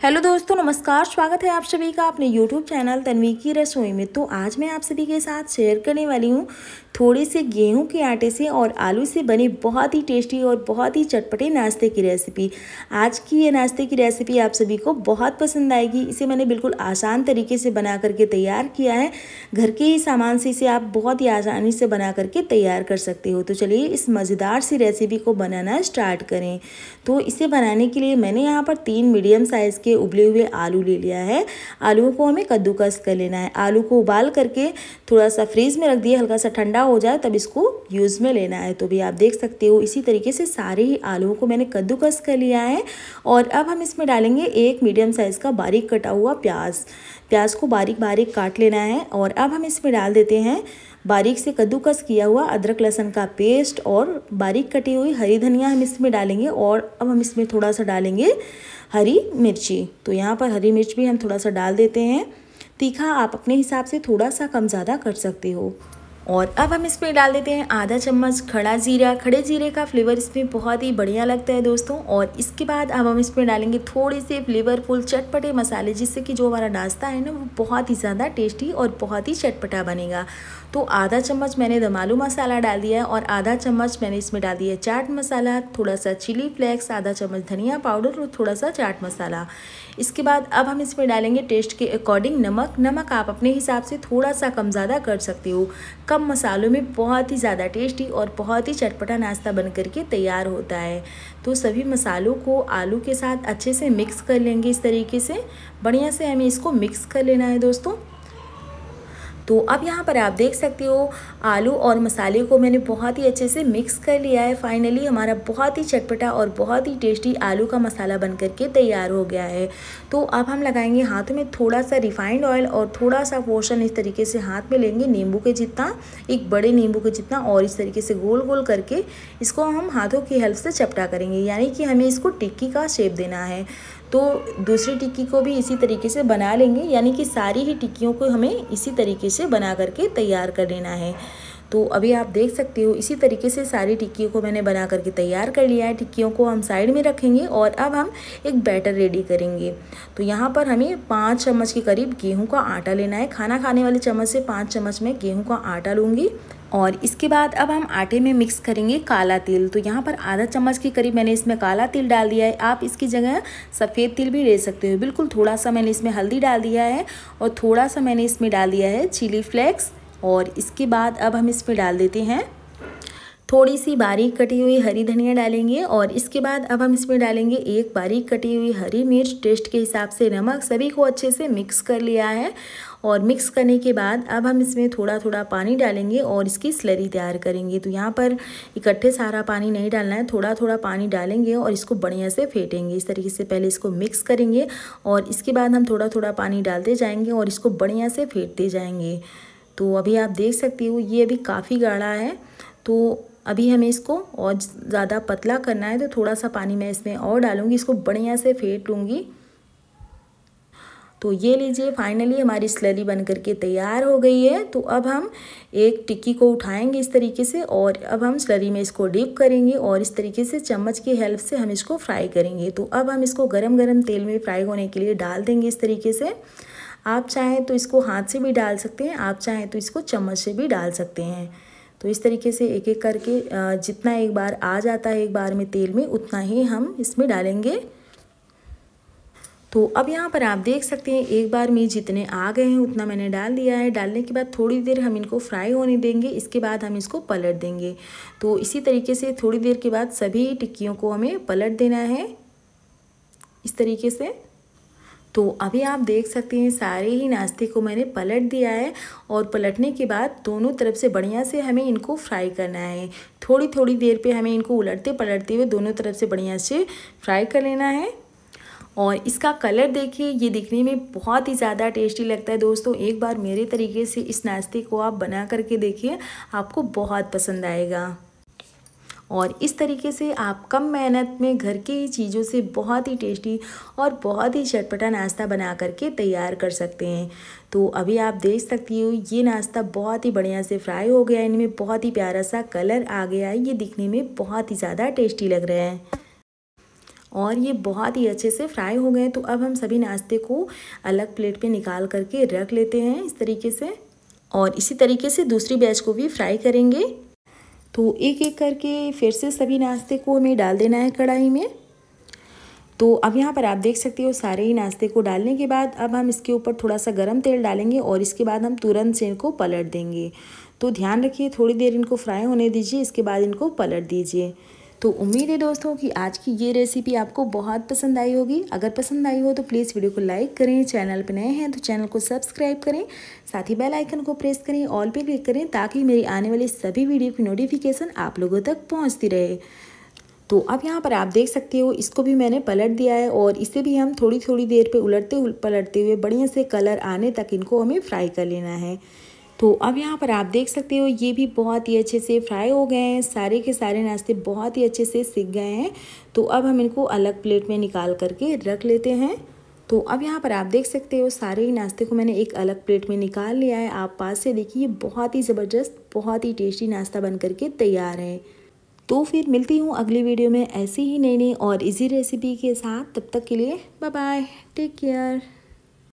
Hello दोस्तों, नमस्कार, स्वागत है आप सभी का अपने यूट्यूब चैनल तन्वी की रसोई में। तो आज मैं आप सभी के साथ शेयर करने वाली हूँ थोड़े से गेहूँ के आटे से और आलू से बने बहुत ही टेस्टी और बहुत ही चटपटे नाश्ते की रेसिपी आज की ये नाश्ते की रेसिपी आप सभी को बहुत पसंद आएगी। इसे मैंने बिल्कुल आसान तरीके से बना करके तैयार किया है। घर के ही सामान से इसे आप बहुत ही आसानी से बना करके तैयार कर सकते हो। तो चलिए इस मज़ेदार सी रेसिपी को बनाना स्टार्ट करें। तो इसे बनाने के लिए मैंने यहाँ पर तीन मीडियम साइज़ के उबले हुए आलू ले लिया है। आलूओं को हमें कद्दूकस कर लेना है। आलू को उबाल करके थोड़ा सा फ्रीज़ में रख दिया, हल्का सा ठंडा हो जाए तब इसको यूज़ में लेना है। तो भी आप देख सकते हो, इसी तरीके से सारे ही आलूओं को मैंने कद्दूकस कर लिया है। और अब हम इसमें डालेंगे एक मीडियम साइज़ का बारीक कटा हुआ प्याज। प्याज को बारीक बारीक काट लेना है और अब हम इसमें डाल देते हैं बारीक से कद्दूकस किया हुआ अदरक लहसुन का पेस्ट और बारीक कटी हुई हरी धनिया हम इसमें डालेंगे और अब हम इसमें थोड़ा सा डालेंगे हरी मिर्ची। तो यहाँ पर हरी मिर्च भी हम थोड़ा सा डाल देते हैं। तीखा आप अपने हिसाब से थोड़ा सा कम ज़्यादा कर सकते हो। और अब हम इसमें डाल देते हैं आधा चम्मच खड़ा जीरा। खड़े जीरे का फ्लेवर इसमें बहुत ही बढ़िया लगता है दोस्तों और इसके बाद अब हम इसमें डालेंगे थोड़े से फ्लेवरफुल चटपटे मसाले, जिससे कि जो हमारा नाश्ता है ना, वो बहुत ही ज़्यादा टेस्टी और बहुत ही चटपटा बनेगा। तो आधा चम्मच मैंने दमालू मसाला डाल दिया है और आधा चम्मच मैंने इसमें डाल दिया चाट मसाला, थोड़ा सा चिली फ्लेक्स, आधा चम्मच धनिया पाउडर और थोड़ा सा चाट मसाला। इसके बाद अब हम इसमें डालेंगे टेस्ट के अकॉर्डिंग नमक। नमक आप अपने हिसाब से थोड़ा सा कम ज़्यादा कर सकते हो। कम मसालों में बहुत ही ज़्यादा टेस्टी और बहुत ही चटपटा नाश्ता बन करके तैयार होता है। तो सभी मसालों को आलू के साथ अच्छे से मिक्स कर लेंगे इस तरीके से। बढ़िया से हमें इसको मिक्स कर लेना है दोस्तों। तो अब यहाँ पर आप देख सकते हो, आलू और मसाले को मैंने बहुत ही अच्छे से मिक्स कर लिया है। फाइनली हमारा बहुत ही चटपटा और बहुत ही टेस्टी आलू का मसाला बन करके तैयार हो गया है। तो अब हम लगाएँगे हाथ में थोड़ा सा रिफाइंड ऑयल और थोड़ा सा पोर्शन इस तरीके से हाथ में लेंगे नींबू के जितना, एक बड़े नींबू के जितना और इस तरीके से गोल गोल करके इसको हम हाथों की हेल्प से चपटा करेंगे। यानी कि हमें इसको टिक्की का शेप देना है। तो दूसरी टिक्की को भी इसी तरीके से बना लेंगे, यानी कि सारी ही टिक्कियों को हमें इसी तरीके से बना करके तैयार कर लेना है। तो अभी आप देख सकते हो, इसी तरीके से सारी टिक्कियों को मैंने बना करके तैयार कर लिया है। टिक्कियों को हम साइड में रखेंगे और अब हम एक बैटर रेडी करेंगे। तो यहाँ पर हमें पाँच चम्मच के करीब गेहूँ का आटा लेना है। खाना खाने वाले चम्मच से पाँच चम्मच में गेहूँ का आटा लूँगी। और इसके बाद अब हम आटे में मिक्स करेंगे काला तिल। तो यहाँ पर आधा चम्मच के करीब मैंने इसमें काला तिल डाल दिया है। आप इसकी जगह सफ़ेद तिल भी ले सकते हो। बिल्कुल थोड़ा सा मैंने इसमें हल्दी डाल दिया है और थोड़ा सा मैंने इसमें डाल दिया है चिली फ्लेक्स और इसके बाद अब हम इसमें डाल देते हैं थोड़ी सी बारीक कटी हुई हरी धनिया डालेंगे और इसके बाद अब हम इसमें डालेंगे एक बारीक कटी हुई हरी मिर्च। टेस्ट के हिसाब से नमक सभी को अच्छे से मिक्स कर लिया है। और मिक्स करने के बाद अब हम इसमें थोड़ा थोड़ा पानी डालेंगे और इसकी स्लरी तैयार करेंगे। तो यहाँ पर इकट्ठे सारा पानी नहीं डालना है थोड़ा थोड़ा पानी डालेंगे और इसको बढ़िया से फेंटेंगे। इस तरीके से पहले इसको मिक्स करेंगे और इसके बाद हम थोड़ा थोड़ा पानी डालते जाएँगे और इसको बढ़िया से फेंटते जाएँगे। तो अभी आप देख सकते हो, ये अभी काफ़ी गाढ़ा है। तो अभी हमें इसको और ज़्यादा पतला करना है तो थोड़ा सा पानी मैं इसमें और डालूँगी, इसको बढ़िया से फेंट लूँगी। तो ये लीजिए फाइनली हमारी स्लरी बन करके तैयार हो गई है। तो अब हम एक टिक्की को उठाएँगे इस तरीके से और अब हम स्लरी में इसको डिप करेंगे और इस तरीके से चम्मच की हेल्प से हम इसको फ्राई करेंगे। तो अब हम इसको गरम गरम तेल में फ्राई होने के लिए डाल देंगे इस तरीके से। आप चाहें तो इसको हाथ से भी डाल सकते हैं, आप चाहें तो इसको चम्मच से भी डाल सकते हैं। तो इस तरीके से एक एक करके जितना एक बार आ जाता है एक बार में तेल में, उतना ही हम इसमें डालेंगे। तो अब यहाँ पर आप देख सकते हैं, एक बार में जितने आ गए हैं, उतना मैंने डाल दिया है। डालने के बाद थोड़ी देर हम इनको फ्राई होने देंगे, इसके बाद हम इसको पलट देंगे। तो इसी तरीके से थोड़ी देर के बाद सभी टिक्कियों को हमें पलट देना है। इस तरीके से। तो अभी आप देख सकते हैं, सारे ही नाश्ते को मैंने पलट दिया है और पलटने के बाद दोनों तरफ़ से बढ़िया से हमें इनको फ्राई करना है। थोड़ी थोड़ी देर पे हमें इनको उलटते पलटते हुए दोनों तरफ़ से बढ़िया से फ्राई कर लेना है। और इसका कलर देखिए ये दिखने में बहुत ही ज़्यादा टेस्टी लगता है। दोस्तों, एक बार मेरे तरीके से इस नाश्ते को आप बना करके देखिए, आपको बहुत पसंद आएगा। और इस तरीके से आप कम मेहनत में घर की ही चीज़ों से बहुत ही टेस्टी और बहुत ही चटपटा नाश्ता बना करके तैयार कर सकते हैं। तो अभी आप देख सकती हो, ये नाश्ता बहुत ही बढ़िया से फ्राई हो गया है। इनमें बहुत ही प्यारा सा कलर आ गया है। ये दिखने में बहुत ही ज़्यादा टेस्टी लग रहा है। और ये बहुत ही अच्छे से फ्राई हो गए तो अब हम सभी नाश्ते को अलग प्लेट पे निकाल करके रख लेते हैं इस तरीके से। और इसी तरीके से दूसरी बैच को भी फ्राई करेंगे। तो एक एक करके फिर से सभी नाश्ते को हमें डाल देना है कढ़ाई में। तो अब यहाँ पर आप देख सकते हो सारे ही नाश्ते को डालने के बाद अब हम इसके ऊपर थोड़ा सा गर्म तेल डालेंगे और इसके बाद हम तुरंत से इनको पलट देंगे। तो ध्यान रखिए, थोड़ी देर इनको फ्राई होने दीजिए, इसके बाद इनको पलट दीजिए। तो उम्मीद है दोस्तों कि आज की ये रेसिपी आपको बहुत पसंद आई होगी। अगर पसंद आई हो तो प्लीज़ वीडियो को लाइक करें चैनल पर नए हैं तो चैनल को सब्सक्राइब करें, साथ ही बेल आइकन को प्रेस करें ऑल पे क्लिक करें ताकि मेरी आने वाली सभी वीडियो की नोटिफिकेशन आप लोगों तक पहुँचती रहे। तो अब यहाँ पर आप देख सकते हो, इसको भी मैंने पलट दिया है और इसे भी हम थोड़ी थोड़ी देर पे उलटते पलटते हुए बढ़िया से कलर आने तक इनको हमें फ्राई कर लेना है। तो अब यहाँ पर आप देख सकते हो, ये भी बहुत ही अच्छे से फ्राई हो गए हैं। सारे के सारे नाश्ते बहुत ही अच्छे से सीख गए हैं। तो अब हम इनको अलग प्लेट में निकाल करके रख लेते हैं। तो अब यहाँ पर आप देख सकते हो, सारे ही नाश्ते को मैंने एक अलग प्लेट में निकाल लिया है। आप पास से देखिए, ये बहुत ही ज़बरदस्त, बहुत ही टेस्टी नाश्ता बन करके तैयार है। तो फिर मिलती हूँ अगली वीडियो में ऐसी ही नई नई और इजी रेसिपी के साथ। तब तक के लिए बाय बाय टेक केयर।